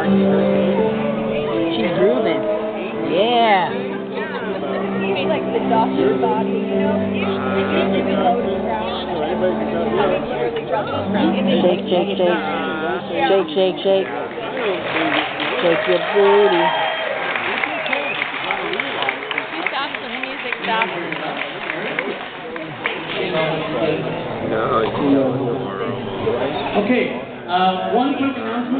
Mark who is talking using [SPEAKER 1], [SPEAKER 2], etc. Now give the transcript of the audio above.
[SPEAKER 1] She's grooving. Yeah. Like the doctor body, you know?
[SPEAKER 2] Shake, shake, shake. Shake, shake, shake. Shake your booty.
[SPEAKER 1] She stops the music Stop. No, you know.
[SPEAKER 3] Okay, uh, one quick announcement.